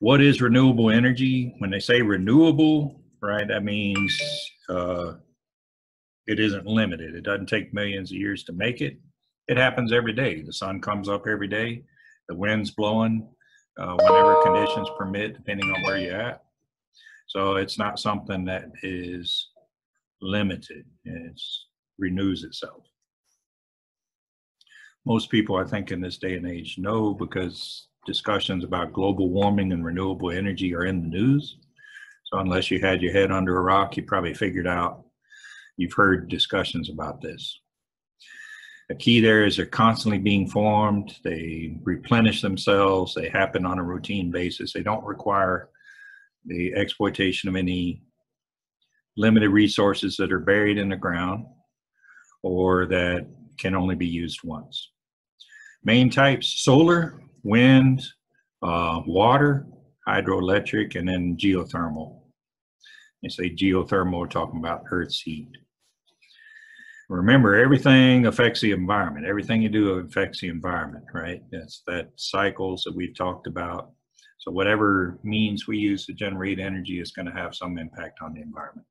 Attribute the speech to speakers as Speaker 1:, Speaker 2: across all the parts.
Speaker 1: What is renewable energy? When they say renewable, right, that means uh, it isn't limited. It doesn't take millions of years to make it. It happens every day. The sun comes up every day. The wind's blowing uh, whenever conditions permit, depending on where you're at. So it's not something that is limited. It renews itself. Most people, I think, in this day and age know because discussions about global warming and renewable energy are in the news. So unless you had your head under a rock, you probably figured out you've heard discussions about this. The key there is they're constantly being formed. They replenish themselves. They happen on a routine basis. They don't require the exploitation of any limited resources that are buried in the ground or that can only be used once. Main types, solar, wind, uh, water, hydroelectric, and then geothermal. You say geothermal, we're talking about Earth's heat. Remember, everything affects the environment. Everything you do affects the environment, right? That's that cycles that we've talked about. So whatever means we use to generate energy is going to have some impact on the environment.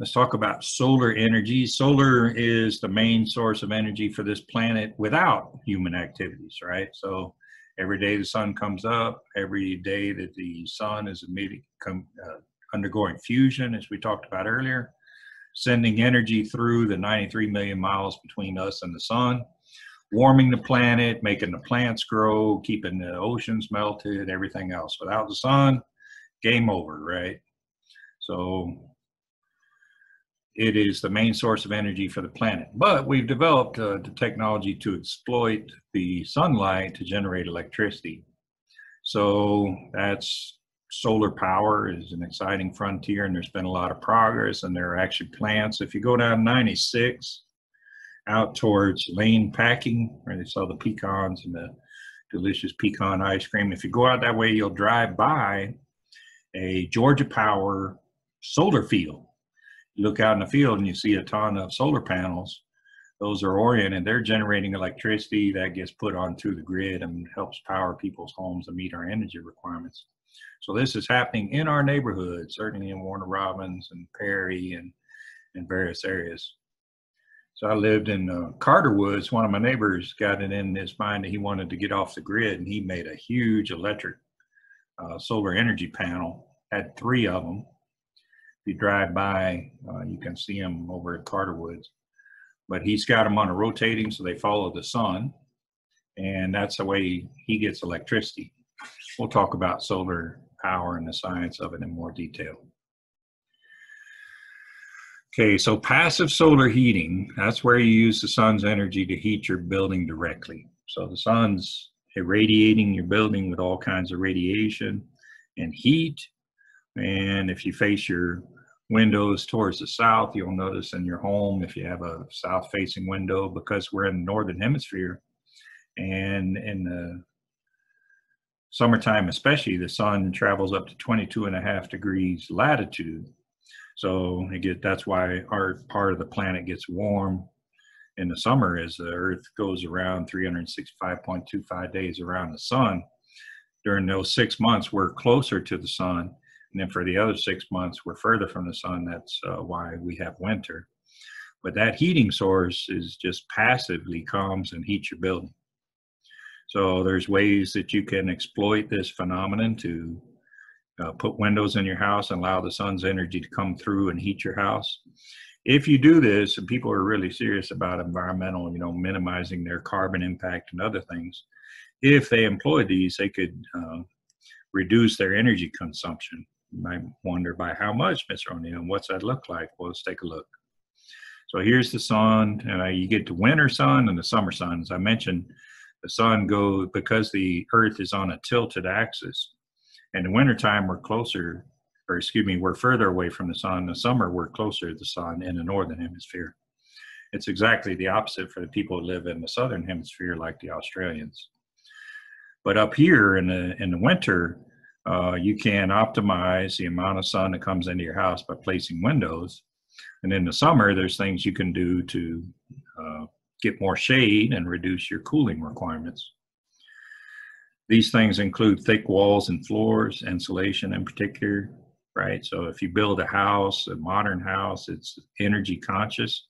Speaker 1: Let's talk about solar energy. Solar is the main source of energy for this planet without human activities, right? So every day the sun comes up, every day that the sun is emitting, uh, undergoing fusion, as we talked about earlier, sending energy through the 93 million miles between us and the sun, warming the planet, making the plants grow, keeping the oceans melted, everything else. Without the sun, game over, right? So it is the main source of energy for the planet. But we've developed uh, the technology to exploit the sunlight to generate electricity. So that's solar power is an exciting frontier and there's been a lot of progress and there are actually plants. If you go down 96 out towards Lane Packing where they sell the pecans and the delicious pecan ice cream, if you go out that way, you'll drive by a Georgia Power solar field look out in the field and you see a ton of solar panels. Those are oriented, they're generating electricity that gets put onto the grid and helps power people's homes and meet our energy requirements. So this is happening in our neighborhood, certainly in Warner Robins and Perry and, and various areas. So I lived in uh, Carter Woods. One of my neighbors got it in his mind that he wanted to get off the grid, and he made a huge electric uh, solar energy panel. Had three of them, you drive by, uh, you can see them over at Carter Woods. But he's got them on a rotating so they follow the sun. And that's the way he gets electricity. We'll talk about solar power and the science of it in more detail. Okay, so passive solar heating, that's where you use the sun's energy to heat your building directly. So the sun's irradiating your building with all kinds of radiation and heat. And if you face your windows towards the south. You'll notice in your home if you have a south facing window because we're in the northern hemisphere. And in the summertime especially the sun travels up to 22 and a half degrees latitude. So get, that's why our part of the planet gets warm in the summer as the earth goes around 365.25 days around the sun. During those six months we're closer to the sun and then for the other six months, we're further from the sun. That's uh, why we have winter. But that heating source is just passively calms and heats your building. So there's ways that you can exploit this phenomenon to uh, put windows in your house and allow the sun's energy to come through and heat your house. If you do this, and people are really serious about environmental, you know, minimizing their carbon impact and other things, if they employ these, they could uh, reduce their energy consumption. You might wonder by how much, Mr. O'Neal, and what's that look like? Well, let's take a look. So here's the sun, and you get the winter sun and the summer sun. As I mentioned, the sun goes because the Earth is on a tilted axis. In the wintertime, we're closer, or excuse me, we're further away from the sun. In the summer, we're closer to the sun in the northern hemisphere. It's exactly the opposite for the people who live in the southern hemisphere, like the Australians. But up here in the in the winter, uh, you can optimize the amount of sun that comes into your house by placing windows. And in the summer, there's things you can do to uh, get more shade and reduce your cooling requirements. These things include thick walls and floors, insulation in particular, right? So if you build a house, a modern house, it's energy conscious.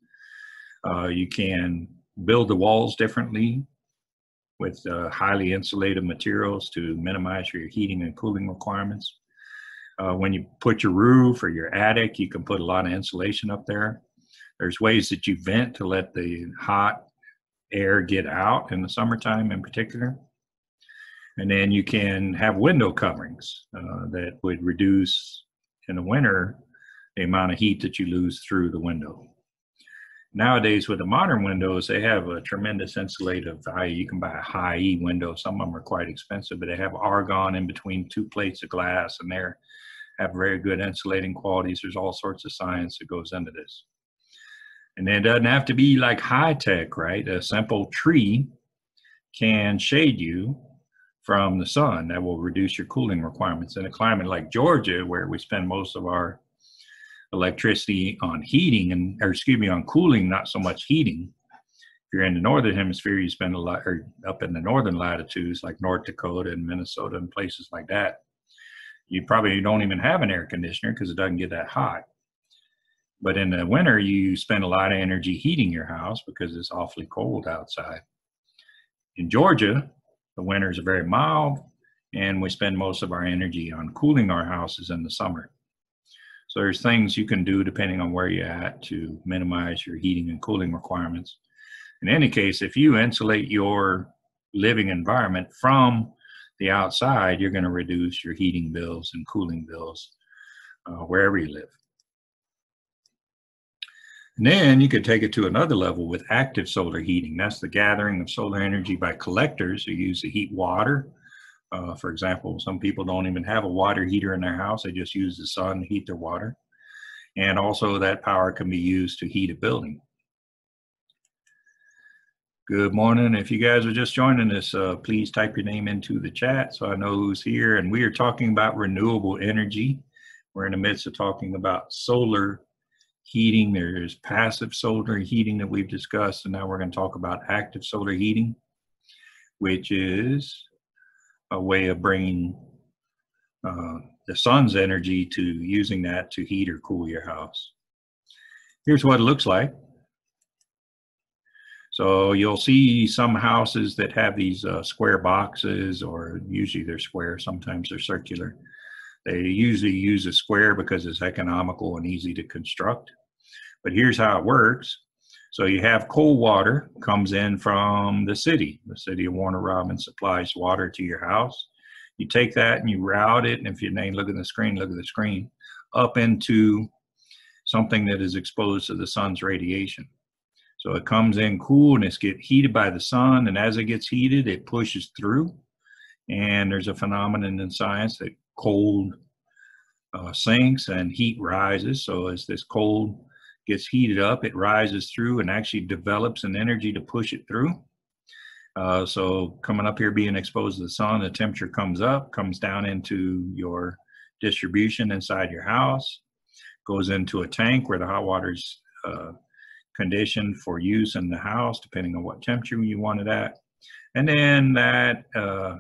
Speaker 1: Uh, you can build the walls differently with uh, highly insulated materials to minimize your heating and cooling requirements. Uh, when you put your roof or your attic, you can put a lot of insulation up there. There's ways that you vent to let the hot air get out in the summertime in particular. And then you can have window coverings uh, that would reduce in the winter the amount of heat that you lose through the window. Nowadays, with the modern windows, they have a tremendous insulative value. You can buy a high E window. Some of them are quite expensive, but they have argon in between two plates of glass, and they have very good insulating qualities. There's all sorts of science that goes into this. And it doesn't have to be like high tech, right? A simple tree can shade you from the sun. That will reduce your cooling requirements. In a climate like Georgia, where we spend most of our electricity on heating and, or excuse me, on cooling, not so much heating. If you're in the northern hemisphere, you spend a lot, or up in the northern latitudes like North Dakota and Minnesota and places like that, you probably don't even have an air conditioner because it doesn't get that hot. But in the winter, you spend a lot of energy heating your house because it's awfully cold outside. In Georgia, the winters are very mild, and we spend most of our energy on cooling our houses in the summer. So there's things you can do depending on where you're at to minimize your heating and cooling requirements. In any case, if you insulate your living environment from the outside, you're going to reduce your heating bills and cooling bills uh, wherever you live. And then you could take it to another level with active solar heating. That's the gathering of solar energy by collectors who use to heat water. Uh, for example, some people don't even have a water heater in their house. They just use the sun to heat their water. And also that power can be used to heat a building. Good morning. If you guys are just joining us, uh, please type your name into the chat so I know who's here. And we are talking about renewable energy. We're in the midst of talking about solar heating. There's passive solar heating that we've discussed, and now we're going to talk about active solar heating, which is a way of bringing uh, the sun's energy to using that to heat or cool your house. Here's what it looks like. So you'll see some houses that have these uh, square boxes, or usually they're square, sometimes they're circular. They usually use a square because it's economical and easy to construct. But here's how it works. So you have cold water comes in from the city. The city of Warner Robins supplies water to your house. You take that and you route it, and if you name, look at the screen, look at the screen, up into something that is exposed to the sun's radiation. So it comes in cool and it's get heated by the sun, and as it gets heated, it pushes through. And there's a phenomenon in science that cold uh, sinks and heat rises. So as this cold gets heated up, it rises through and actually develops an energy to push it through. Uh, so coming up here, being exposed to the sun, the temperature comes up, comes down into your distribution inside your house, goes into a tank where the hot water's uh, conditioned for use in the house, depending on what temperature you want it at. And then that uh,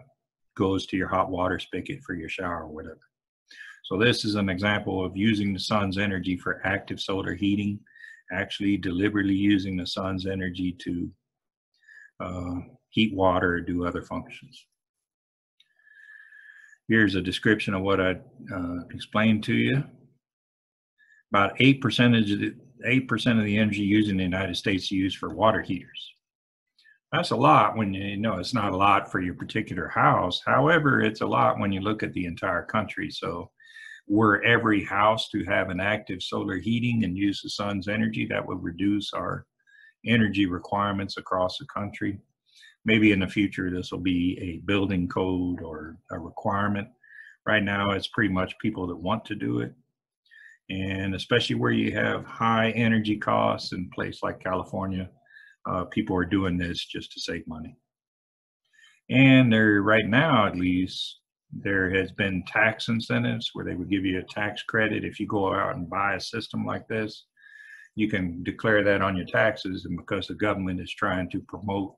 Speaker 1: goes to your hot water spigot for your shower or whatever. So this is an example of using the sun's energy for active solar heating, actually deliberately using the sun's energy to uh, heat water or do other functions. Here's a description of what I uh, explained to you. About 8% of the 8% of the energy used in the United States is used for water heaters. That's a lot when you know it's not a lot for your particular house. However, it's a lot when you look at the entire country. So were every house to have an active solar heating and use the sun's energy, that would reduce our energy requirements across the country. Maybe in the future, this will be a building code or a requirement. Right now, it's pretty much people that want to do it. And especially where you have high energy costs in place like California, uh, people are doing this just to save money. And they're right now, at least, there has been tax incentives where they would give you a tax credit if you go out and buy a system like this. You can declare that on your taxes, and because the government is trying to promote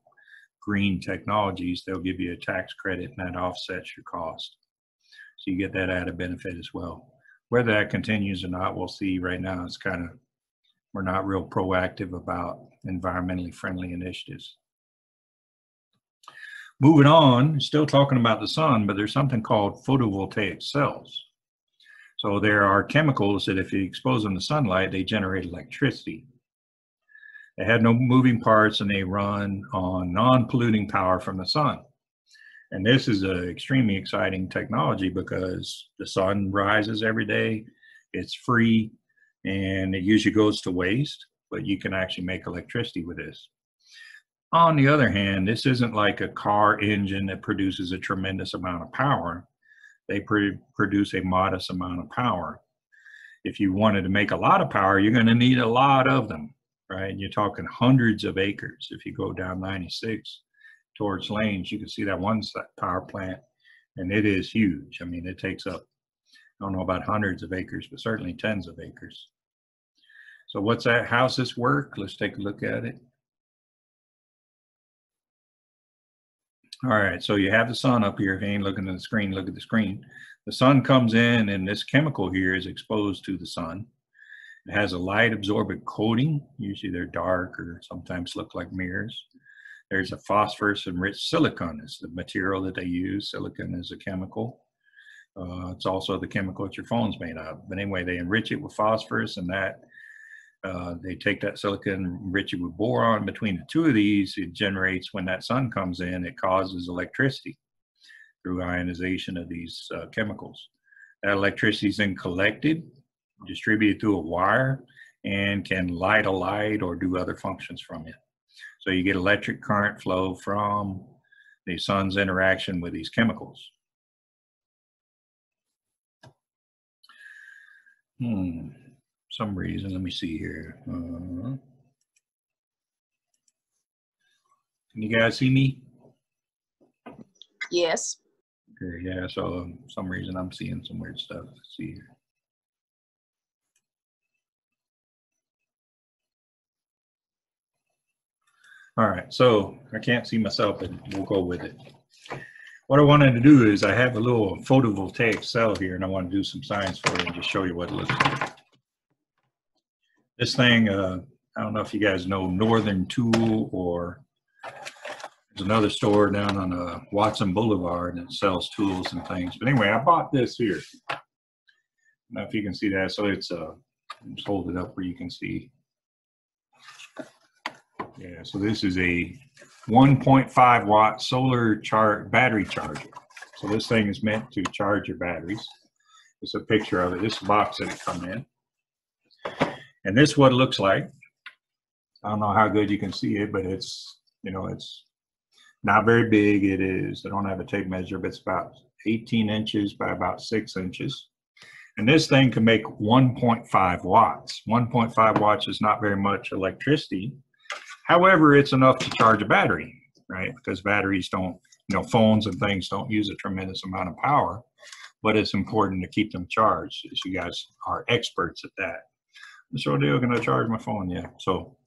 Speaker 1: green technologies, they'll give you a tax credit and that offsets your cost. So you get that added benefit as well. Whether that continues or not, we'll see. Right now, it's kind of, we're not real proactive about environmentally friendly initiatives. Moving on, still talking about the sun, but there's something called photovoltaic cells. So there are chemicals that if you expose them to sunlight, they generate electricity. They have no moving parts and they run on non-polluting power from the sun. And this is an extremely exciting technology because the sun rises every day, it's free, and it usually goes to waste, but you can actually make electricity with this. On the other hand, this isn't like a car engine that produces a tremendous amount of power. They pr produce a modest amount of power. If you wanted to make a lot of power, you're going to need a lot of them, right? You're talking hundreds of acres. If you go down 96, towards lanes, you can see that one power plant, and it is huge. I mean, it takes up, I don't know about hundreds of acres, but certainly tens of acres. So what's that, how's this work? Let's take a look at it. All right, so you have the sun up here. If you ain't looking at the screen, look at the screen. The sun comes in and this chemical here is exposed to the sun. It has a light absorbent coating. Usually they're dark or sometimes look like mirrors. There's a phosphorus enriched silicon is the material that they use. Silicon is a chemical. Uh, it's also the chemical that your phone's made of. But anyway, they enrich it with phosphorus and that uh, they take that silicon, enrich it with boron. Between the two of these, it generates, when that sun comes in, it causes electricity through ionization of these uh, chemicals. That electricity is then collected, distributed through a wire, and can light a light or do other functions from it. So you get electric current flow from the sun's interaction with these chemicals. Hmm, some reason, let me see here. Uh, can you guys see me?
Speaker 2: Yes.
Speaker 1: Okay, yeah, so um, some reason I'm seeing some weird stuff. Let's see here. All right, so I can't see myself, and we'll go with it. What I wanted to do is I have a little photovoltaic cell here and I want to do some science for you and just show you what it looks like. This thing, uh, I don't know if you guys know Northern Tool or there's another store down on uh, Watson Boulevard that sells tools and things. But anyway, I bought this here. I don't know if you can see that. So it's, uh, just hold it up where you can see. Yeah, so this is a 1.5 watt solar char battery charger. So this thing is meant to charge your batteries. It's a picture of it. This box that it come in. And this is what it looks like. I don't know how good you can see it, but it's, you know, it's not very big. It is, I don't have a tape measure, but it's about 18 inches by about six inches. And this thing can make 1.5 watts. 1.5 watts is not very much electricity, However, it's enough to charge a battery, right? Because batteries don't, you know, phones and things don't use a tremendous amount of power, but it's important to keep them charged, as you guys are experts at that. So they're going to charge my phone, yeah. So,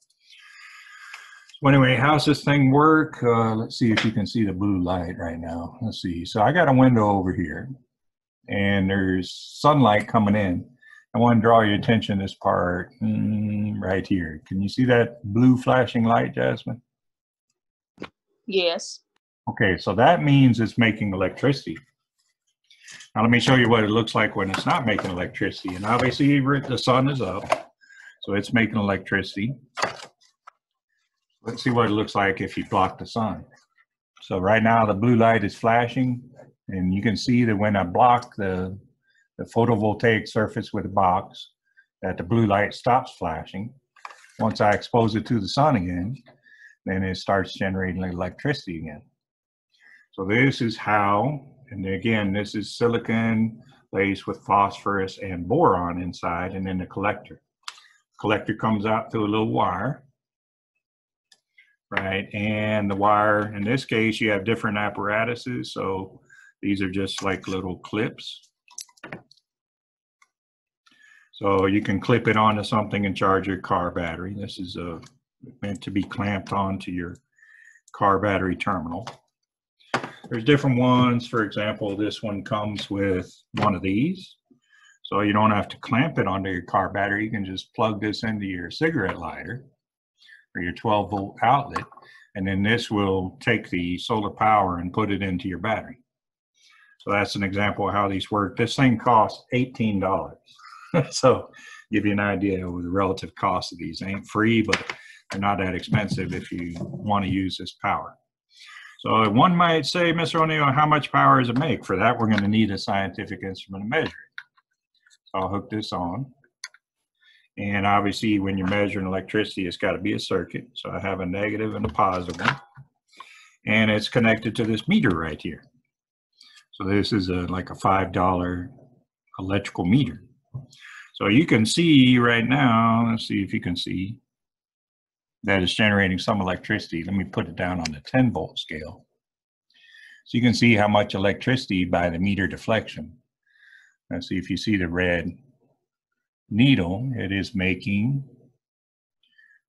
Speaker 1: so anyway, how's this thing work? Uh, let's see if you can see the blue light right now. Let's see. So I got a window over here, and there's sunlight coming in. I want to draw your attention to this part mm, right here. Can you see that blue flashing light, Jasmine?
Speaker 2: Yes.
Speaker 1: Okay, so that means it's making electricity. Now let me show you what it looks like when it's not making electricity. And obviously the sun is up, so it's making electricity. Let's see what it looks like if you block the sun. So right now the blue light is flashing and you can see that when I block the the photovoltaic surface with a box that the blue light stops flashing. Once I expose it to the sun again, then it starts generating electricity again. So this is how, and again, this is silicon laced with phosphorus and boron inside and then the collector. Collector comes out through a little wire, right? And the wire, in this case, you have different apparatuses. So these are just like little clips so you can clip it onto something and charge your car battery. This is uh, meant to be clamped onto your car battery terminal. There's different ones. For example, this one comes with one of these. So you don't have to clamp it onto your car battery. You can just plug this into your cigarette lighter or your 12 volt outlet. And then this will take the solar power and put it into your battery. So that's an example of how these work. This thing costs $18. so give you an idea of the relative cost of these. They ain't free, but they're not that expensive if you want to use this power. So one might say, Mr. O'Neal, how much power does it make? For that, we're going to need a scientific instrument to measure it. I'll hook this on. And obviously, when you're measuring electricity, it's got to be a circuit. So I have a negative and a positive one. And it's connected to this meter right here. So this is a, like a $5 electrical meter. So you can see right now, let's see if you can see, that is generating some electricity. Let me put it down on the 10 volt scale. So you can see how much electricity by the meter deflection. Let's see if you see the red needle, it is making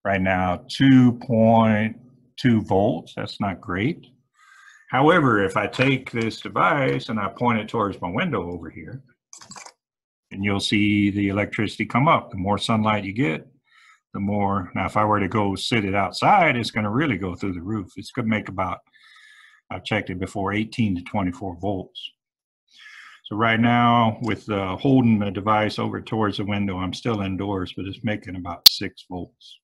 Speaker 1: right now 2.2 volts. That's not great. However, if I take this device and I point it towards my window over here, and you'll see the electricity come up. The more sunlight you get, the more, now if I were to go sit it outside, it's gonna really go through the roof. It's gonna make about, I've checked it before, 18 to 24 volts. So right now, with uh, holding the device over towards the window, I'm still indoors, but it's making about six volts.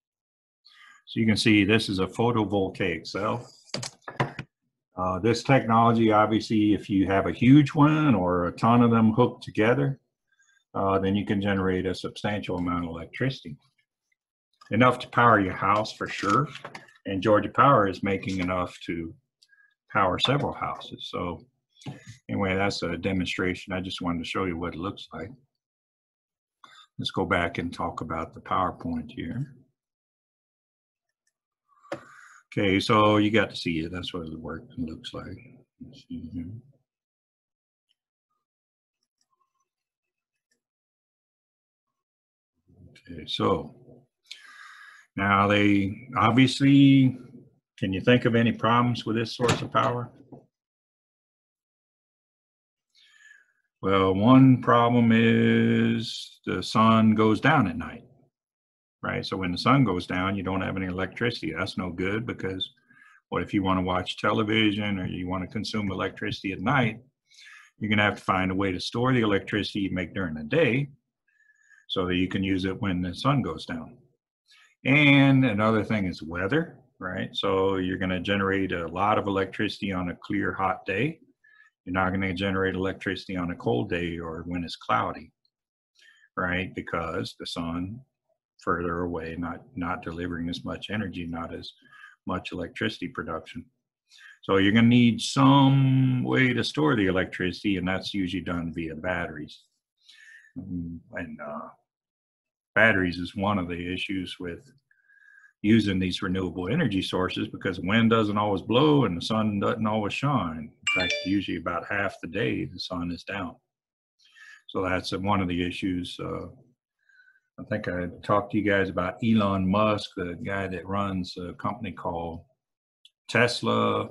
Speaker 1: So you can see this is a photovoltaic cell. Uh, this technology, obviously, if you have a huge one or a ton of them hooked together, uh, then you can generate a substantial amount of electricity enough to power your house for sure. And Georgia Power is making enough to power several houses. So anyway, that's a demonstration. I just wanted to show you what it looks like. Let's go back and talk about the PowerPoint here. Okay, so you got to see it. That's what it works and looks like. Okay, so now they obviously, can you think of any problems with this source of power? Well, one problem is the sun goes down at night, right? So when the sun goes down, you don't have any electricity. That's no good because what if you want to watch television or you want to consume electricity at night, you're going to have to find a way to store the electricity you make during the day so that you can use it when the sun goes down. And another thing is weather, right? So you're going to generate a lot of electricity on a clear, hot day. You're not going to generate electricity on a cold day or when it's cloudy, right? Because the sun further away, not not delivering as much energy, not as much electricity production. So you're going to need some way to store the electricity, and that's usually done via batteries. Mm, and uh, batteries is one of the issues with using these renewable energy sources because wind doesn't always blow and the sun doesn't always shine. Fact, usually about half the day the sun is down. So that's one of the issues. Uh, I think I talked to you guys about Elon Musk, the guy that runs a company called Tesla,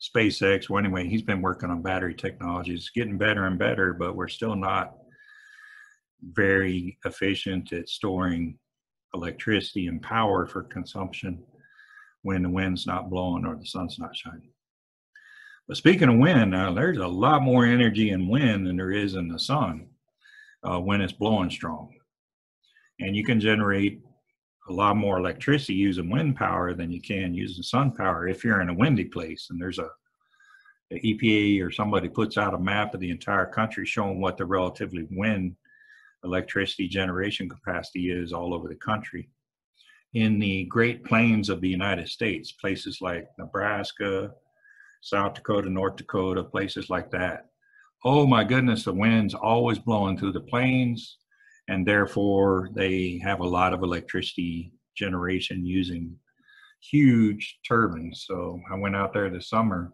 Speaker 1: SpaceX. Well, anyway, he's been working on battery technology. It's getting better and better, but we're still not very efficient at storing electricity and power for consumption when the wind's not blowing or the sun's not shining. But speaking of wind, uh, there's a lot more energy in wind than there is in the sun uh, when it's blowing strong. And you can generate a lot more electricity using wind power than you can using sun power if you're in a windy place. And there's a the EPA or somebody puts out a map of the entire country showing what the relatively wind electricity generation capacity is all over the country. In the Great Plains of the United States, places like Nebraska, South Dakota, North Dakota, places like that. Oh my goodness, the wind's always blowing through the plains, and therefore they have a lot of electricity generation using huge turbines. So I went out there this summer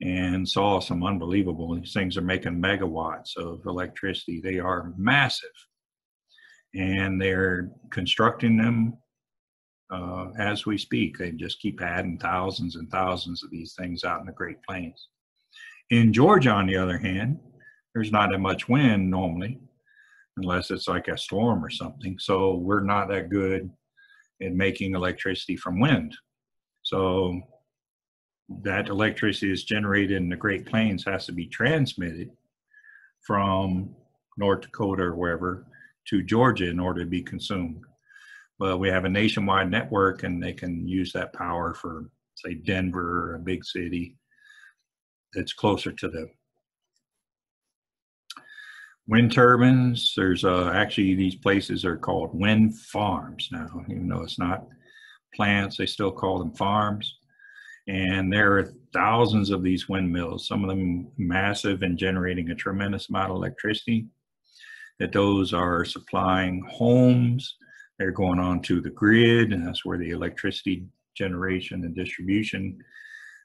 Speaker 1: and saw some unbelievable these things are making megawatts of electricity they are massive and they're constructing them uh, as we speak. They just keep adding thousands and thousands of these things out in the Great Plains. In Georgia, on the other hand, there's not that much wind normally, unless it's like a storm or something. So we're not that good in making electricity from wind. So that electricity is generated in the Great Plains has to be transmitted from North Dakota or wherever to Georgia in order to be consumed. But we have a nationwide network and they can use that power for, say, Denver, a big city that's closer to them. Wind turbines, there's uh, actually these places are called wind farms now, even though it's not plants, they still call them farms. And there are thousands of these windmills, some of them massive and generating a tremendous amount of electricity. That those are supplying homes, they're going on to the grid, and that's where the electricity generation and distribution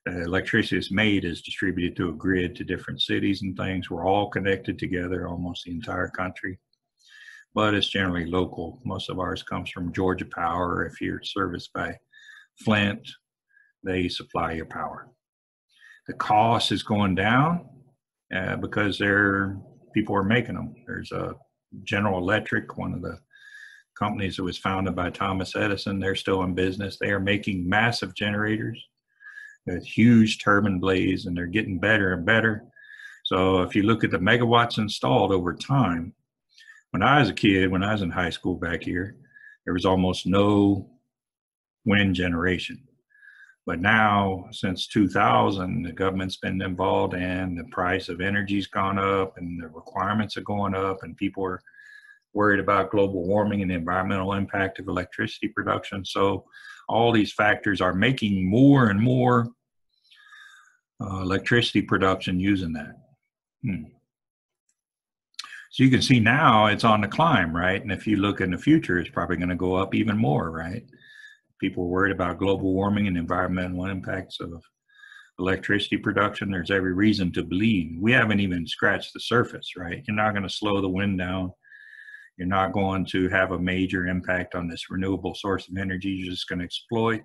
Speaker 1: uh, electricity is made is distributed to a grid to different cities and things. We're all connected together, almost the entire country, but it's generally local. Most of ours comes from Georgia Power. If you're serviced by Flint, they supply your power. The cost is going down uh, because they're people are making them. There's a General Electric, one of the companies that was founded by Thomas Edison. They're still in business. They are making massive generators with huge turbine blades, and they're getting better and better. So if you look at the megawatts installed over time, when I was a kid, when I was in high school back here, there was almost no wind generation. But now, since 2000, the government's been involved and the price of energy's gone up and the requirements are going up and people are worried about global warming and the environmental impact of electricity production. So all these factors are making more and more uh, electricity production using that. Hmm. So you can see now it's on the climb, right? And if you look in the future, it's probably going to go up even more, right? people are worried about global warming and environmental impacts of electricity production, there's every reason to believe we haven't even scratched the surface, right? You're not going to slow the wind down. You're not going to have a major impact on this renewable source of energy. You're just going to exploit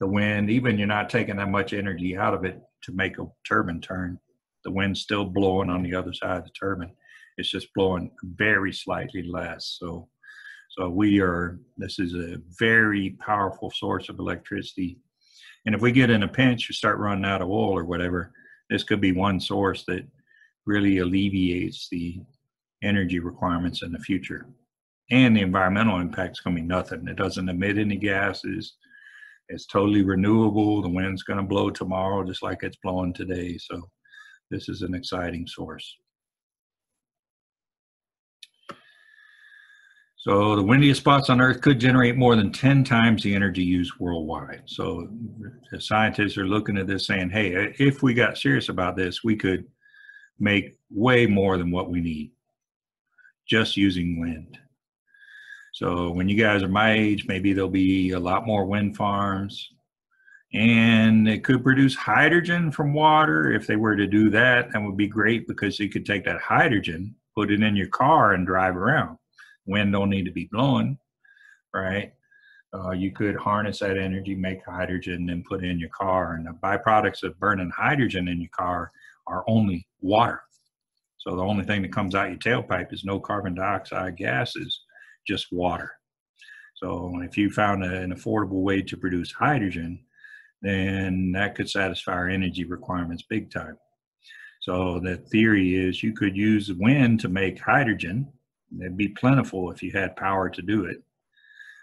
Speaker 1: the wind. Even you're not taking that much energy out of it to make a turbine turn. The wind's still blowing on the other side of the turbine. It's just blowing very slightly less. So so we are, this is a very powerful source of electricity. And if we get in a pinch or start running out of oil or whatever, this could be one source that really alleviates the energy requirements in the future. And the environmental impact's going to be nothing. It doesn't emit any gases. It's totally renewable. The wind's going to blow tomorrow just like it's blowing today. So this is an exciting source. So the windiest spots on Earth could generate more than 10 times the energy used worldwide. So the scientists are looking at this saying, hey, if we got serious about this, we could make way more than what we need just using wind. So when you guys are my age, maybe there'll be a lot more wind farms and it could produce hydrogen from water. If they were to do that, that would be great because you could take that hydrogen, put it in your car and drive around wind don't need to be blowing, right? Uh, you could harness that energy, make hydrogen, and put it in your car. And the byproducts of burning hydrogen in your car are only water. So the only thing that comes out your tailpipe is no carbon dioxide gases, just water. So if you found an affordable way to produce hydrogen, then that could satisfy our energy requirements big time. So the theory is you could use wind to make hydrogen It'd be plentiful if you had power to do it.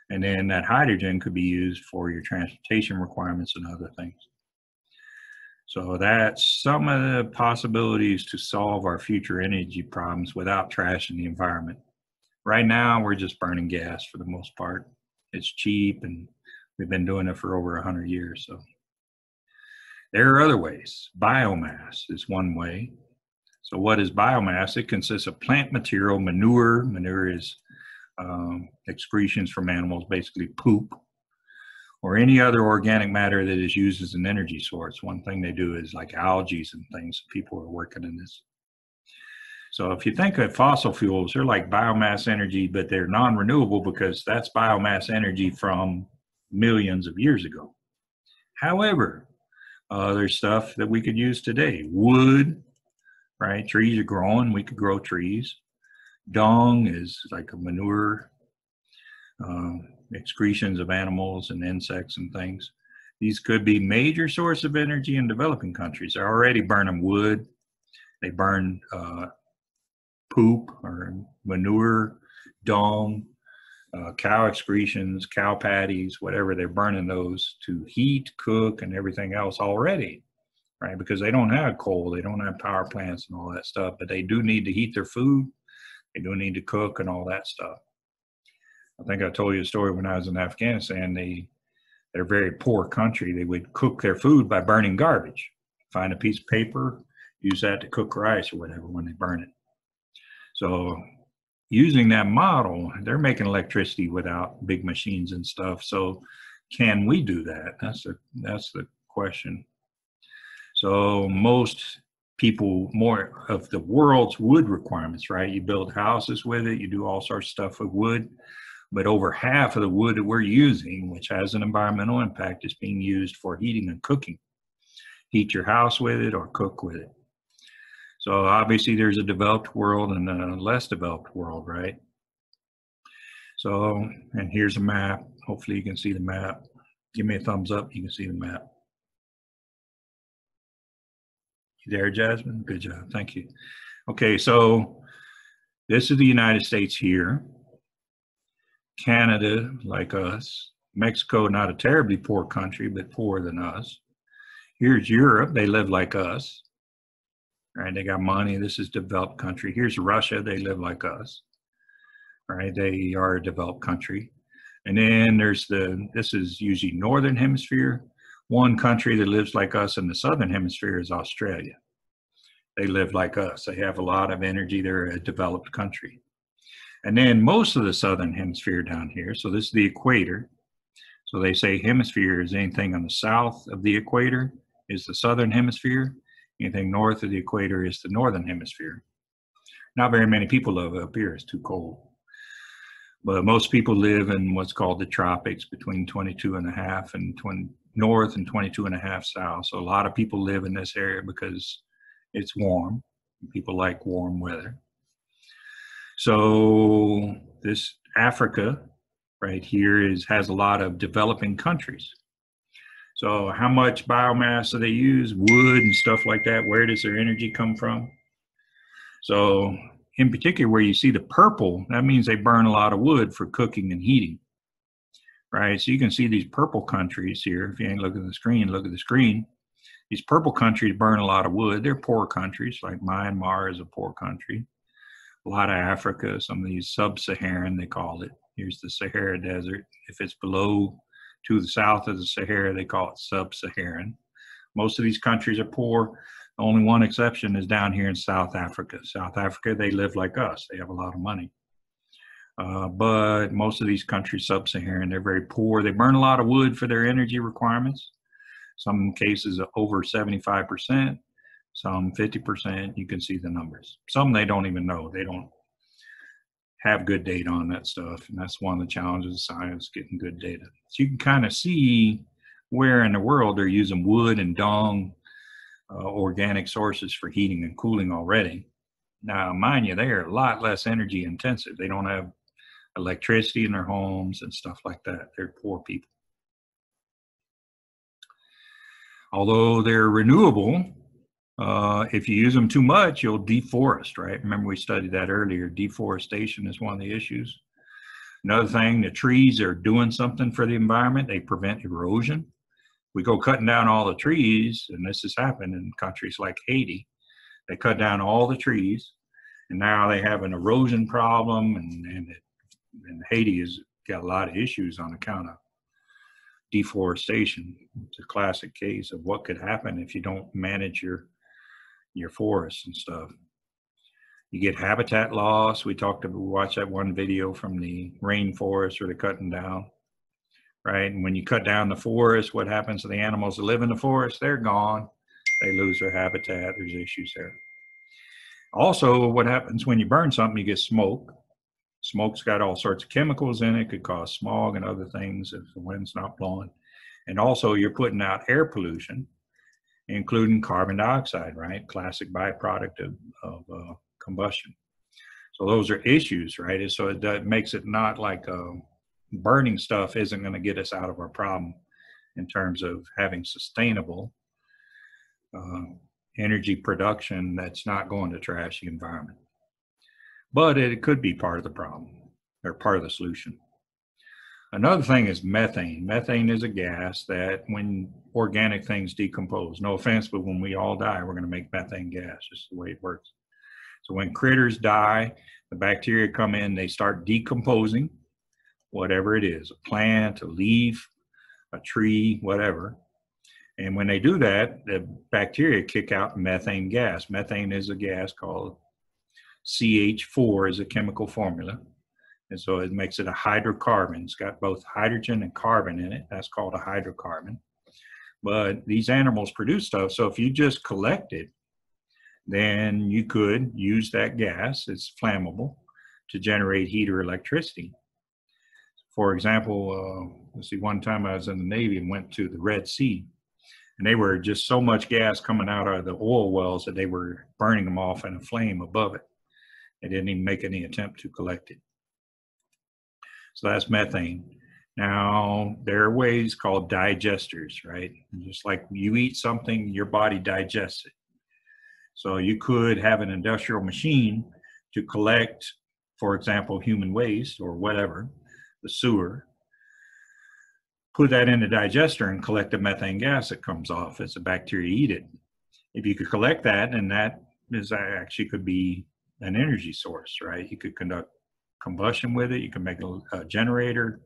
Speaker 1: And then that hydrogen could be used for your transportation requirements and other things. So that's some of the possibilities to solve our future energy problems without trashing the environment. Right now, we're just burning gas for the most part. It's cheap and we've been doing it for over 100 years. So there are other ways. Biomass is one way. So what is biomass? It consists of plant material, manure. Manure is um, excretions from animals, basically poop, or any other organic matter that is used as an energy source. One thing they do is like algae and things. People are working in this. So if you think of fossil fuels, they're like biomass energy, but they're non-renewable because that's biomass energy from millions of years ago. However, uh, there's stuff that we could use today. Wood, right? Trees are growing. We could grow trees. Dung is like a manure, um, excretions of animals and insects and things. These could be major source of energy in developing countries. They're already burning wood. They burn uh, poop or manure, dung, uh, cow excretions, cow patties, whatever. They're burning those to heat, cook, and everything else already, right? Because they don't have coal, they don't have power plants and all that stuff, but they do need to heat their food. They do need to cook and all that stuff. I think I told you a story when I was in Afghanistan. They they're a very poor country. They would cook their food by burning garbage. Find a piece of paper, use that to cook rice or whatever when they burn it. So using that model, they're making electricity without big machines and stuff. So can we do that? That's the that's the question. So most people more of the world's wood requirements, right? You build houses with it, you do all sorts of stuff with wood, but over half of the wood that we're using, which has an environmental impact, is being used for heating and cooking. Heat your house with it or cook with it. So obviously there's a developed world and a less developed world, right? So, and here's a map. Hopefully you can see the map. Give me a thumbs up, you can see the map. You there, Jasmine? Good job, thank you. Okay, so this is the United States here. Canada, like us. Mexico, not a terribly poor country, but poorer than us. Here's Europe, they live like us right? They got money. This is developed country. Here's Russia. They live like us, right? They are a developed country. And then there's the, this is usually Northern Hemisphere. One country that lives like us in the Southern Hemisphere is Australia. They live like us. They have a lot of energy. They're a developed country. And then most of the Southern Hemisphere down here, so this is the equator. So they say hemisphere is anything on the south of the equator is the Southern Hemisphere Anything north of the equator is the northern hemisphere. Not very many people live up here, it's too cold. But most people live in what's called the tropics between 22 and a half and 20 north and 22 and a half south. So a lot of people live in this area because it's warm. People like warm weather. So this Africa right here is has a lot of developing countries. So how much biomass do they use? Wood and stuff like that. Where does their energy come from? So in particular, where you see the purple, that means they burn a lot of wood for cooking and heating, right? So you can see these purple countries here. If you ain't looking at the screen, look at the screen. These purple countries burn a lot of wood. They're poor countries, like Myanmar is a poor country. A lot of Africa, some of these sub-Saharan, they call it. Here's the Sahara Desert. If it's below to the south of the Sahara, they call it sub-Saharan. Most of these countries are poor. The only one exception is down here in South Africa. South Africa, they live like us. They have a lot of money. Uh, but most of these countries, sub-Saharan, they're very poor. They burn a lot of wood for their energy requirements. Some cases over 75%, some 50%. You can see the numbers. Some they don't even know. They don't have good data on that stuff. And that's one of the challenges of science, getting good data. So you can kind of see where in the world they're using wood and dung, uh, organic sources for heating and cooling already. Now, mind you, they are a lot less energy intensive. They don't have electricity in their homes and stuff like that. They're poor people. Although they're renewable, uh, if you use them too much, you'll deforest, right? Remember we studied that earlier. Deforestation is one of the issues. Another thing, the trees are doing something for the environment. They prevent erosion. We go cutting down all the trees, and this has happened in countries like Haiti. They cut down all the trees, and now they have an erosion problem, and, and, it, and Haiti has got a lot of issues on account of deforestation. It's a classic case of what could happen if you don't manage your your forests and stuff. You get habitat loss. We talked about, we watched that one video from the rainforest where they're cutting down, right? And when you cut down the forest, what happens to the animals that live in the forest? They're gone. They lose their habitat. There's issues there. Also, what happens when you burn something, you get smoke. Smoke's got all sorts of chemicals in it, could cause smog and other things if the wind's not blowing. And also, you're putting out air pollution, including carbon dioxide, right? Classic byproduct of, of uh, combustion. So those are issues, right? And so it, it makes it not like uh, burning stuff isn't going to get us out of our problem in terms of having sustainable uh, energy production that's not going to trash the environment. But it could be part of the problem or part of the solution. Another thing is methane. Methane is a gas that when organic things decompose, no offense, but when we all die, we're going to make methane gas. Just the way it works. So when critters die, the bacteria come in, they start decomposing whatever it is a plant, a leaf, a tree, whatever. And when they do that, the bacteria kick out methane gas. Methane is a gas called CH4 is a chemical formula. And so it makes it a hydrocarbon. It's got both hydrogen and carbon in it. That's called a hydrocarbon. But these animals produce stuff. So if you just collect it, then you could use that gas, it's flammable, to generate heat or electricity. For example, uh, let's see, one time I was in the Navy and went to the Red Sea, and they were just so much gas coming out of the oil wells that they were burning them off in a flame above it. They didn't even make any attempt to collect it. So that's methane. Now, there are ways called digesters, right? Just like you eat something, your body digests it. So you could have an industrial machine to collect, for example, human waste or whatever, the sewer, put that in a digester and collect the methane gas that comes off as the bacteria eat it. If you could collect that, and that is uh, actually could be an energy source, right? You could conduct combustion with it. You can make a, a generator.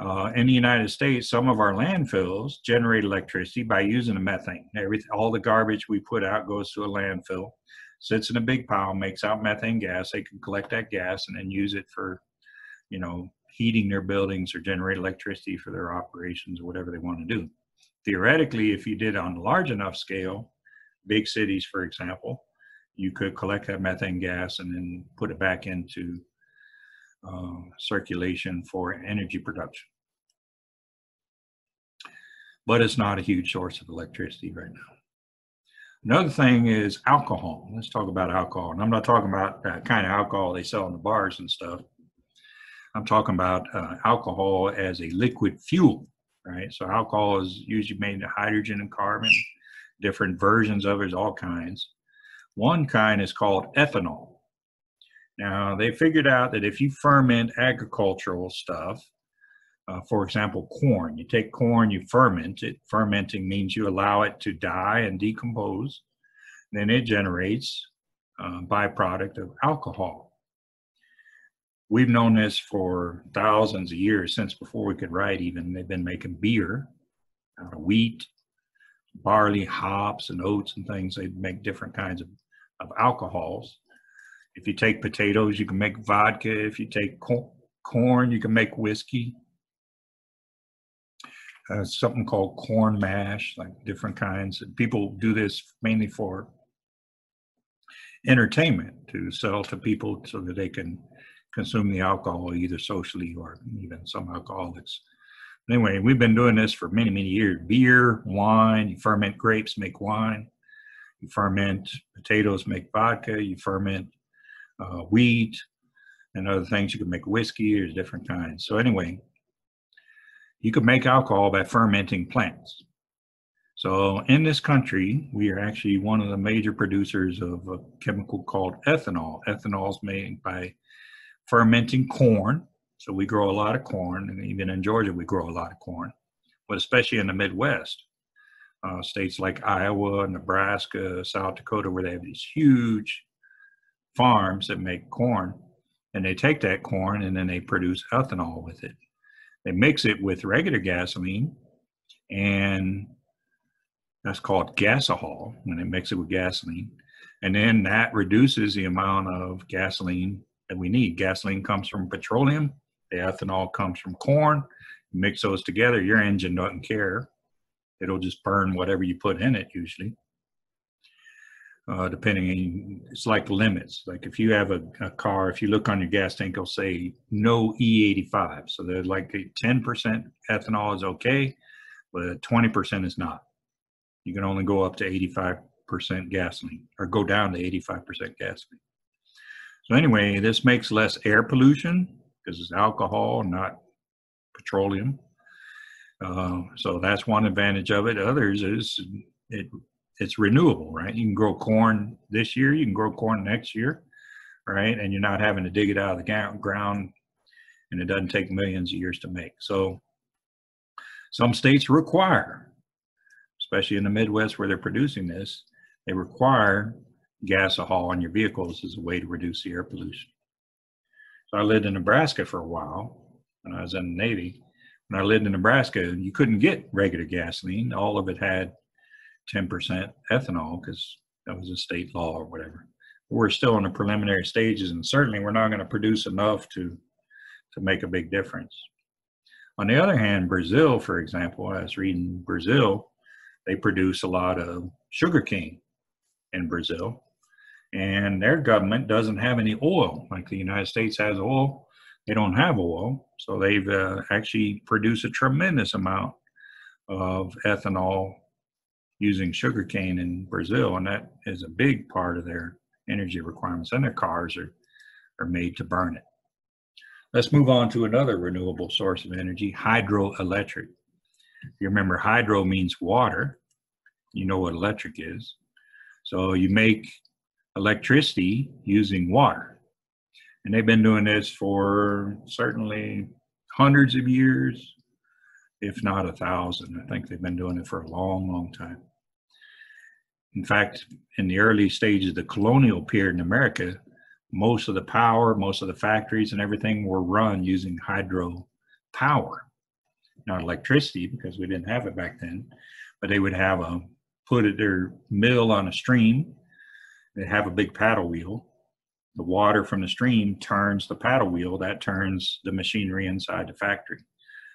Speaker 1: Uh, in the United States, some of our landfills generate electricity by using the methane. Every, all the garbage we put out goes to a landfill, sits in a big pile, makes out methane gas. They can collect that gas and then use it for, you know, heating their buildings or generate electricity for their operations or whatever they want to do. Theoretically, if you did on a large enough scale, big cities, for example, you could collect that methane gas and then put it back into um, circulation for energy production. But it's not a huge source of electricity right now. Another thing is alcohol. Let's talk about alcohol. And I'm not talking about that kind of alcohol they sell in the bars and stuff. I'm talking about uh, alcohol as a liquid fuel, right? So alcohol is usually made of hydrogen and carbon, different versions of it, all kinds. One kind is called ethanol. Now, they figured out that if you ferment agricultural stuff, uh, for example, corn, you take corn, you ferment it. Fermenting means you allow it to die and decompose. Then it generates a uh, byproduct of alcohol. We've known this for thousands of years, since before we could write even. They've been making beer out of wheat, barley, hops, and oats and things. They make different kinds of, of alcohols. If you take potatoes, you can make vodka. If you take corn, you can make whiskey. Uh, something called corn mash, like different kinds. People do this mainly for entertainment to sell to people so that they can consume the alcohol either socially or even some alcoholics. Anyway, we've been doing this for many, many years. Beer, wine, you ferment grapes, make wine. You ferment potatoes, make vodka. You ferment uh, wheat and other things. You can make whiskey, there's different kinds. So anyway, you can make alcohol by fermenting plants. So in this country, we are actually one of the major producers of a chemical called ethanol. Ethanol is made by fermenting corn. So we grow a lot of corn, and even in Georgia, we grow a lot of corn, but especially in the Midwest. Uh, states like Iowa, Nebraska, South Dakota, where they have these huge farms that make corn, and they take that corn and then they produce ethanol with it. They mix it with regular gasoline, and that's called gasohol when they mix it with gasoline. And then that reduces the amount of gasoline that we need. Gasoline comes from petroleum, the ethanol comes from corn. You mix those together, your engine doesn't care. It'll just burn whatever you put in it usually. Uh, depending, it's like limits. Like if you have a, a car, if you look on your gas tank, it'll say no E85. So there's like a 10% ethanol is okay, but 20% is not. You can only go up to 85% gasoline or go down to 85% gasoline. So anyway, this makes less air pollution because it's alcohol, not petroleum. Uh, so that's one advantage of it. Others is it it's renewable, right? You can grow corn this year, you can grow corn next year, right? And you're not having to dig it out of the ground, and it doesn't take millions of years to make. So some states require, especially in the Midwest where they're producing this, they require gasohol on your vehicles as a way to reduce the air pollution. So I lived in Nebraska for a while when I was in the Navy. When I lived in Nebraska, and you couldn't get regular gasoline. All of it had 10% ethanol because that was a state law or whatever. We're still in the preliminary stages, and certainly we're not going to produce enough to to make a big difference. On the other hand, Brazil, for example, I was reading Brazil, they produce a lot of sugarcane in Brazil, and their government doesn't have any oil like the United States has oil. They don't have oil, so they've uh, actually produced a tremendous amount of ethanol using sugarcane in Brazil, and that is a big part of their energy requirements. And their cars are, are made to burn it. Let's move on to another renewable source of energy, hydroelectric. You remember hydro means water. You know what electric is. So you make electricity using water. And they've been doing this for certainly hundreds of years, if not a thousand. I think they've been doing it for a long, long time. In fact, in the early stages of the colonial period in America, most of the power, most of the factories and everything were run using hydro power. Not electricity because we didn't have it back then, but they would have a put their mill on a stream. They have a big paddle wheel. The water from the stream turns the paddle wheel. That turns the machinery inside the factory.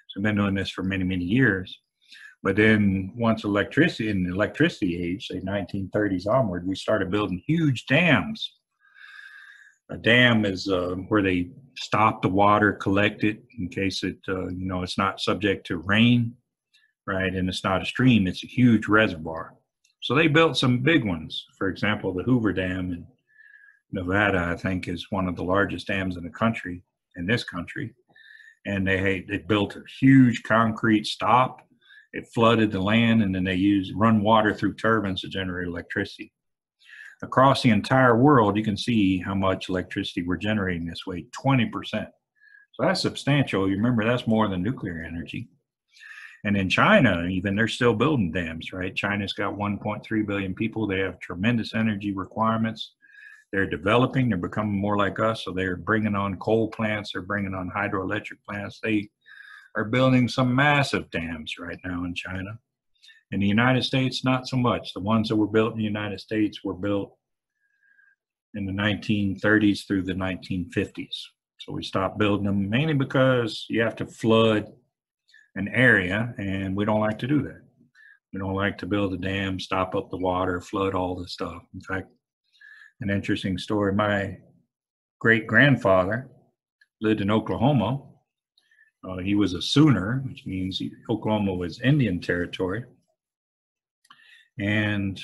Speaker 1: So I've been doing this for many, many years. But then once electricity in the electricity age, say 1930s onward, we started building huge dams. A dam is uh, where they stop the water, collect it in case it, uh, you know, it's not subject to rain, right? And it's not a stream; it's a huge reservoir. So they built some big ones. For example, the Hoover Dam in Nevada, I think, is one of the largest dams in the country, in this country. And they they built a huge concrete stop it flooded the land and then they used run water through turbines to generate electricity. Across the entire world, you can see how much electricity we're generating this way, 20%. So that's substantial. You remember that's more than nuclear energy. And in China, even they're still building dams, right? China's got 1.3 billion people. They have tremendous energy requirements. They're developing, they're becoming more like us. So they're bringing on coal plants, they're bringing on hydroelectric plants. They are building some massive dams right now in China. In the United States, not so much. The ones that were built in the United States were built in the 1930s through the 1950s. So we stopped building them mainly because you have to flood an area, and we don't like to do that. We don't like to build a dam, stop up the water, flood all the stuff. In fact, an interesting story my great grandfather lived in Oklahoma uh, he was a Sooner, which means Oklahoma was Indian territory. And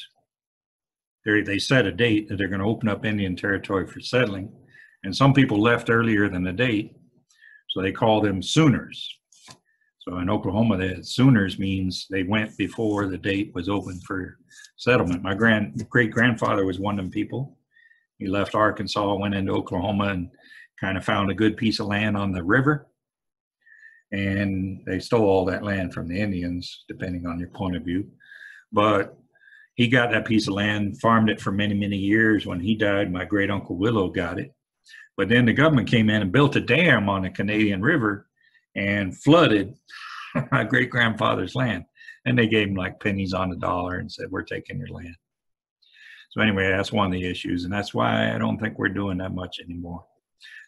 Speaker 1: they set a date that they're going to open up Indian territory for settling. And some people left earlier than the date, so they call them Sooners. So in Oklahoma, the Sooners means they went before the date was open for settlement. My grand great grandfather was one of them people. He left Arkansas, went into Oklahoma, and kind of found a good piece of land on the river and they stole all that land from the Indians, depending on your point of view. But he got that piece of land, farmed it for many, many years. When he died, my great uncle Willow got it. But then the government came in and built a dam on the Canadian River and flooded my great grandfather's land. And they gave him like pennies on the dollar and said, We're taking your land. So, anyway, that's one of the issues. And that's why I don't think we're doing that much anymore.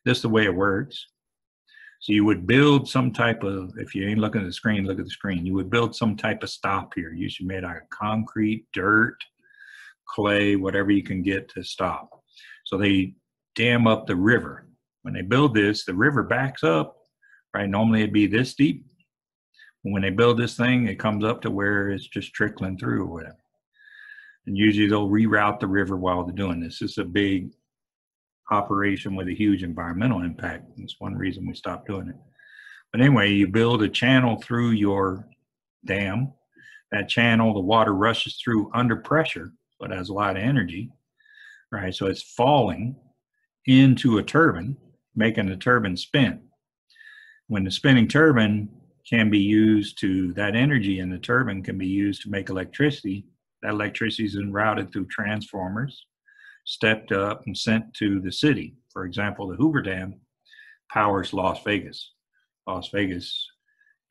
Speaker 1: This is the way it works. So you would build some type of, if you ain't looking at the screen, look at the screen. You would build some type of stop here. Usually made out of concrete, dirt, clay, whatever you can get to stop. So they dam up the river. When they build this, the river backs up, right? Normally it'd be this deep. When they build this thing, it comes up to where it's just trickling through or whatever. And usually they'll reroute the river while they're doing this. This is a big operation with a huge environmental impact. That's one reason we stopped doing it. But anyway, you build a channel through your dam. That channel, the water rushes through under pressure, but has a lot of energy, right? So it's falling into a turbine, making the turbine spin. When the spinning turbine can be used to, that energy in the turbine can be used to make electricity. That electricity is routed through transformers, stepped up and sent to the city. For example, the Hoover Dam powers Las Vegas. Las Vegas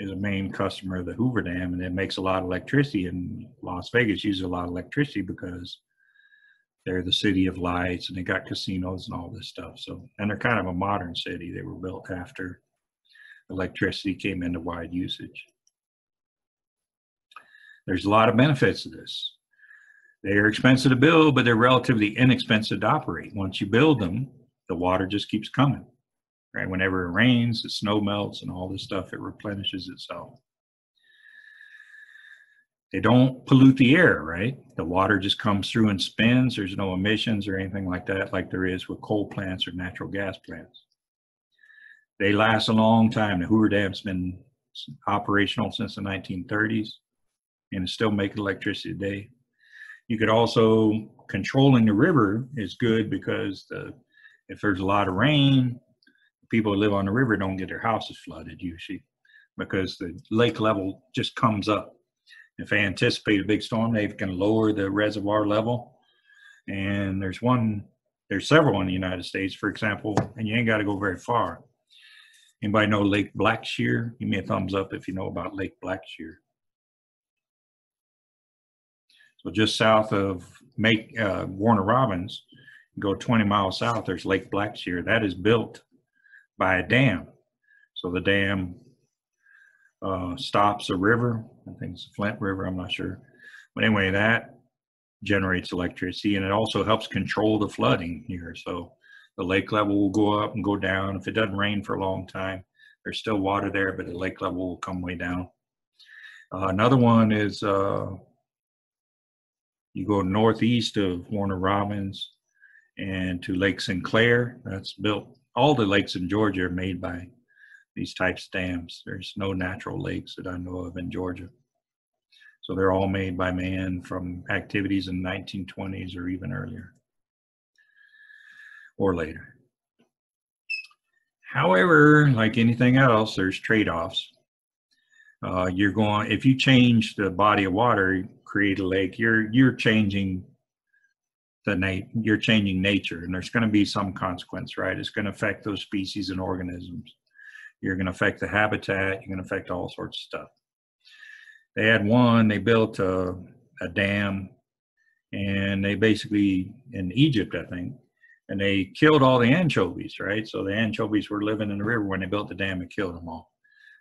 Speaker 1: is a main customer of the Hoover Dam, and it makes a lot of electricity. And Las Vegas uses a lot of electricity because they're the city of lights, and they got casinos and all this stuff. So, and they're kind of a modern city. They were built after electricity came into wide usage. There's a lot of benefits to this. They are expensive to build, but they're relatively inexpensive to operate. Once you build them, the water just keeps coming right? Whenever it rains, the snow melts and all this stuff, it replenishes itself. They don't pollute the air, right? The water just comes through and spins. There's no emissions or anything like that, like there is with coal plants or natural gas plants. They last a long time. The Hoover Dam's been operational since the 1930s and it's still making electricity today. You could also, controlling the river is good because the, if there's a lot of rain, people who live on the river don't get their houses flooded usually because the lake level just comes up. If they anticipate a big storm, they can lower the reservoir level. And there's one, there's several in the United States, for example, and you ain't got to go very far. Anybody know Lake Blackshear? Give me a thumbs up if you know about Lake Blackshear. So just south of make uh, Warner Robins, go 20 miles south, there's Lake Blackshear. That is built by a dam. So the dam uh, stops a river. I think it's the Flint River. I'm not sure. But anyway, that generates electricity and it also helps control the flooding here. So the lake level will go up and go down. If it doesn't rain for a long time, there's still water there, but the lake level will come way down. Uh, another one is uh, you go northeast of Warner Robins and to Lake Sinclair. That's built all the lakes in Georgia are made by these types of dams. There's no natural lakes that I know of in Georgia. So they're all made by man from activities in the 1920s or even earlier or later. However, like anything else, there's trade-offs. Uh, you're going if you change the body of water, create a lake, you're you're changing the nat- you're changing nature and there's going to be some consequence right? It's going to affect those species and organisms. You're going to affect the habitat you're going to affect all sorts of stuff. They had one they built a, a dam and they basically in egypt i think and they killed all the anchovies right? So the anchovies were living in the river. When they built the dam and killed them all.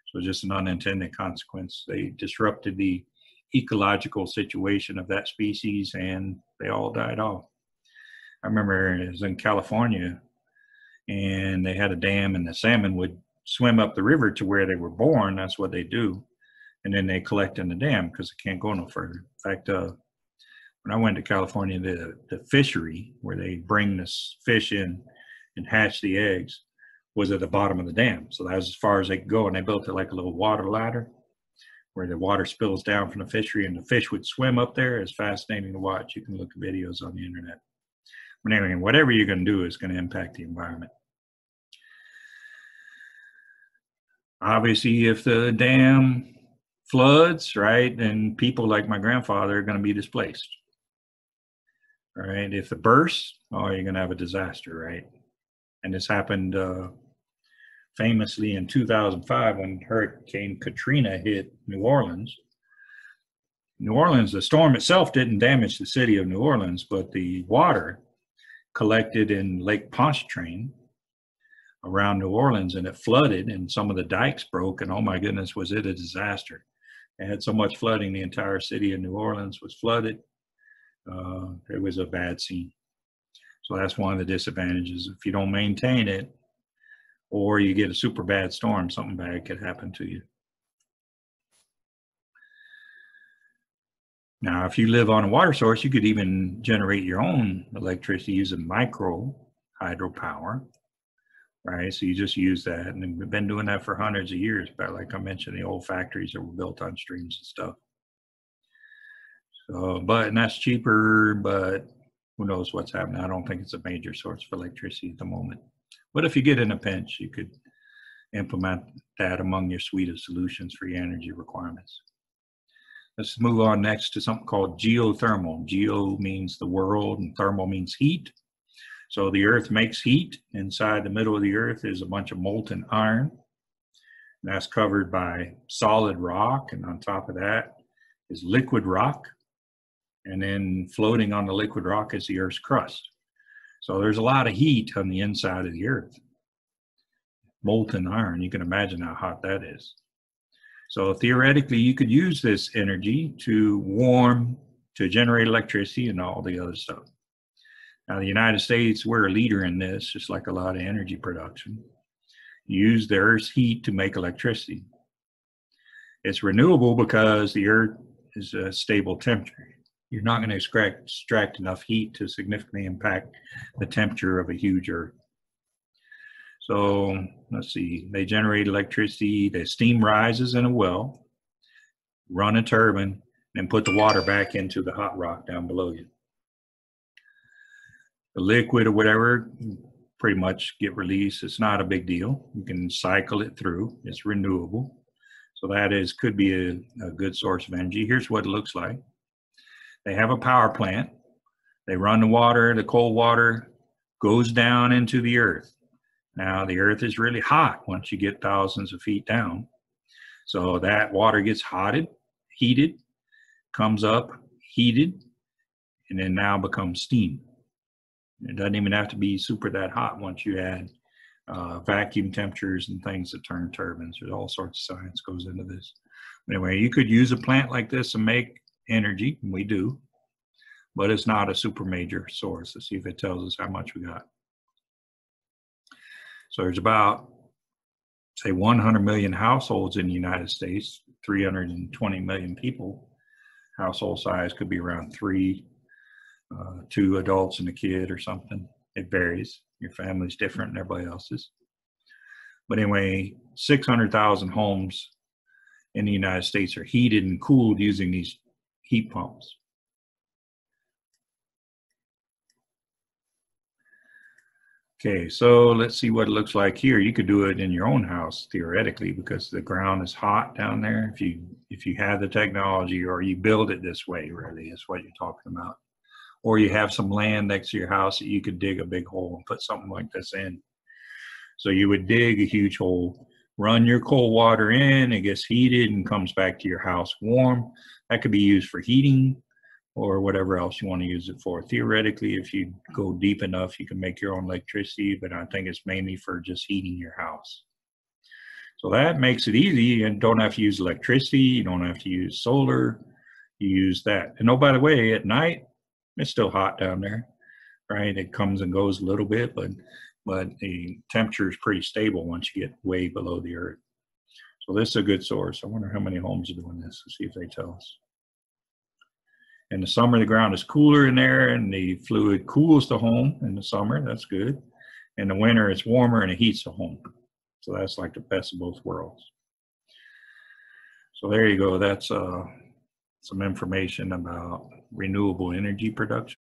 Speaker 1: So just an unintended consequence. They disrupted the ecological situation of that species and they all died off I remember it was in California and they had a dam and the salmon would swim up the river to where they were born. That's what they do. And then they collect in the dam because it can't go no further. In fact, uh, when I went to California, the, the fishery where they bring this fish in and hatch the eggs was at the bottom of the dam. So that was as far as they could go. And they built it like a little water ladder where the water spills down from the fishery and the fish would swim up there. It's fascinating to watch. You can look at videos on the internet. But anyway, whatever you're going to do is going to impact the environment. Obviously, if the dam floods, right, then people like my grandfather are going to be displaced. All right, if it bursts, oh, you're going to have a disaster, right? And this happened uh, famously in 2005 when Hurricane Katrina hit New Orleans. New Orleans, the storm itself didn't damage the city of New Orleans, but the water collected in Lake Pontchartrain around New Orleans and it flooded and some of the dikes broke and oh my goodness was it a disaster. It had so much flooding the entire city of New Orleans was flooded uh, it was a bad scene. So that's one of the disadvantages. If you don't maintain it, or you get a super bad storm, something bad could happen to you. Now, if you live on a water source, you could even generate your own electricity using micro hydropower, right? So you just use that, and we've been doing that for hundreds of years. But like I mentioned, the old factories that were built on streams and stuff. So, but and that's cheaper, but who knows what's happening? I don't think it's a major source for electricity at the moment. But if you get in a pinch, you could implement that among your suite of solutions for your energy requirements. Let's move on next to something called geothermal. Geo means the world and thermal means heat. So the earth makes heat. Inside the middle of the earth is a bunch of molten iron. That's covered by solid rock. And on top of that is liquid rock. And then floating on the liquid rock is the earth's crust. So there's a lot of heat on the inside of the earth. Molten iron, you can imagine how hot that is. So theoretically, you could use this energy to warm, to generate electricity and all the other stuff. Now, the United States, we're a leader in this, just like a lot of energy production. use the Earth's heat to make electricity. It's renewable because the Earth is a stable temperature. You're not going to extract, extract enough heat to significantly impact the temperature of a huge Earth. So let's see, they generate electricity, the steam rises in a well, run a turbine, and put the water back into the hot rock down below you. The liquid or whatever pretty much get released. It's not a big deal. You can cycle it through. It's renewable. So that is could be a, a good source of energy. Here's what it looks like. They have a power plant. They run the water, the cold water goes down into the earth. Now, the earth is really hot once you get thousands of feet down. So that water gets hotted, heated, comes up, heated, and then now becomes steam. It doesn't even have to be super that hot once you add uh, vacuum temperatures and things that turn turbines. There's all sorts of science goes into this. Anyway, you could use a plant like this and make energy, we do, but it's not a super major source. Let's see if it tells us how much we got. So there's about, say, 100 million households in the United States, 320 million people. Household size could be around three, uh, two adults and a kid or something. It varies. Your family's different than everybody else's. But anyway, 600,000 homes in the United States are heated and cooled using these heat pumps. Okay, so let's see what it looks like here. You could do it in your own house theoretically because the ground is hot down there. If you if you have the technology or you build it this way, really is what you're talking about. Or you have some land next to your house that you could dig a big hole and put something like this in. So you would dig a huge hole, run your cold water in, it gets heated and comes back to your house warm. That could be used for heating or whatever else you want to use it for. Theoretically, if you go deep enough, you can make your own electricity, but I think it's mainly for just heating your house. So that makes it easy and don't have to use electricity. You don't have to use solar. You use that. And oh, by the way, at night, it's still hot down there, right? It comes and goes a little bit, but but the temperature is pretty stable once you get way below the earth. So this is a good source. I wonder how many homes are doing this. Let's see if they tell us. In the summer, the ground is cooler in there and the fluid cools the home in the summer. That's good. In the winter, it's warmer and it heats the home. So that's like the best of both worlds. So there you go. That's uh, some information about renewable energy production.